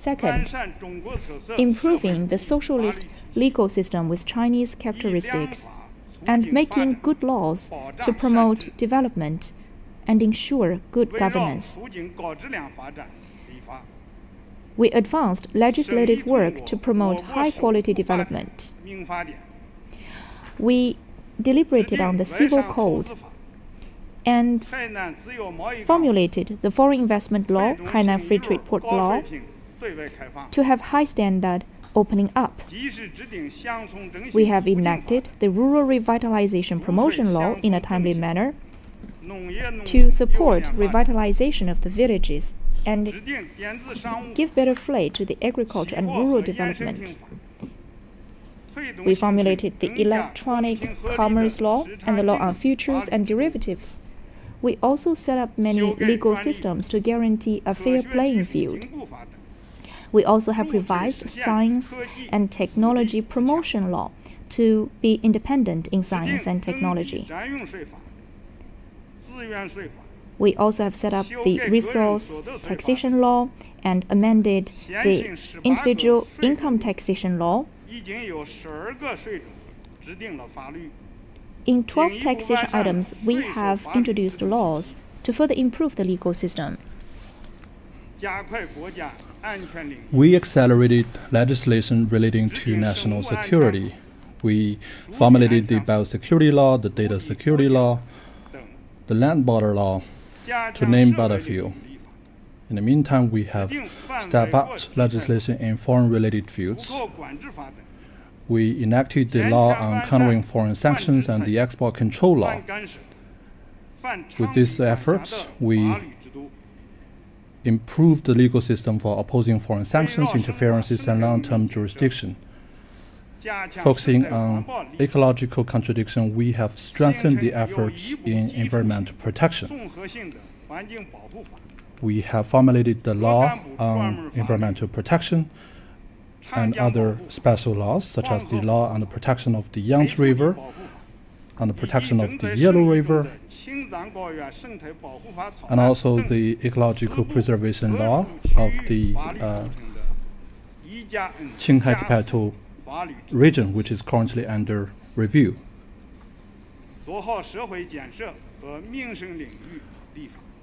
Second, improving the socialist legal system with Chinese characteristics and making good laws to promote development and ensure good governance. We advanced legislative work to promote high quality development. We deliberated on the civil code and formulated the foreign investment law, Hainan Free Trade Port Law, to have high standard opening up. We have enacted the Rural Revitalization Promotion Law in a timely manner to support revitalization of the villages and give better play to the agriculture and rural development. We formulated the electronic commerce law and the law on futures and derivatives. We also set up many legal systems to guarantee a fair playing field. We also have revised science and technology promotion law to be independent in science and technology. We also have set up the resource taxation law and amended the individual income taxation law. In 12 taxation items, we have introduced laws to further improve the legal system. We accelerated legislation relating to national security. We formulated the biosecurity law, the data security law, the land border law, to name but a few. In the meantime, we have stepped up legislation in foreign-related fields. We enacted the law on countering foreign sanctions and the export control law. With these efforts, we improved the legal system for opposing foreign sanctions, interferences, and long-arm jurisdiction. Focusing on ecological contradiction, we have strengthened the efforts in environmental protection. We have formulated the law on environmental protection and other special laws, such as the law on the protection of the Yangtze River, on the protection of the Yellow River, and also the ecological preservation law of the uh, Qinghai Plateau region, which is currently under review.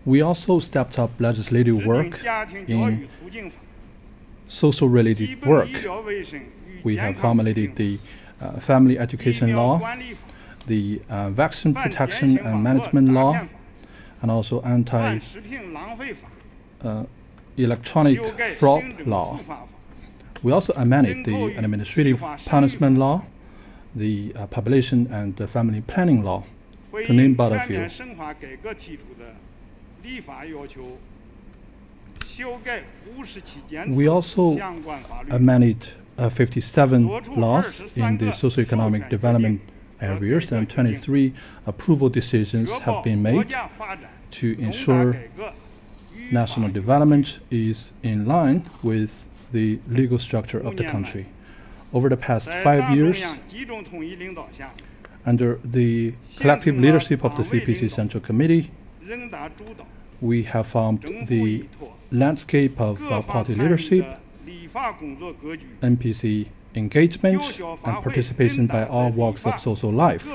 We also stepped up legislative work in social related work. We have formulated the uh, family education law, the uh, vaccine protection and management law, and also anti uh, electronic fraud law. We also amended the administrative punishment law, the uh, population and the family planning law, to name but a few. We also amended uh, 57 laws in the socioeconomic development areas, and 23 approval decisions have been made to ensure national development is in line with the legal structure of the country. Over the past five years, under the collective leadership of the CPC Central Committee, we have formed the landscape of party leadership, NPC engagement, and participation by all walks of social life,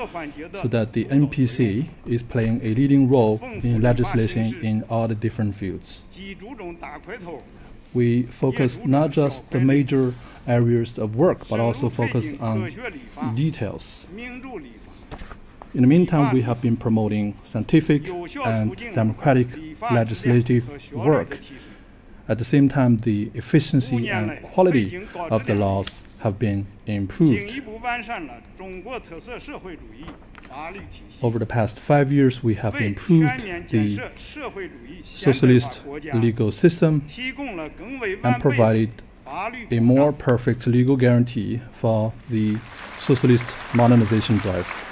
so that the NPC is playing a leading role in legislation in all the different fields. We focus not just the major areas of work, but also focus on details. In the meantime, we have been promoting scientific and democratic legislative work. At the same time, the efficiency and quality of the laws have been improved. Over the past five years, we have improved the socialist legal system and provided a more perfect legal guarantee for the socialist modernization drive.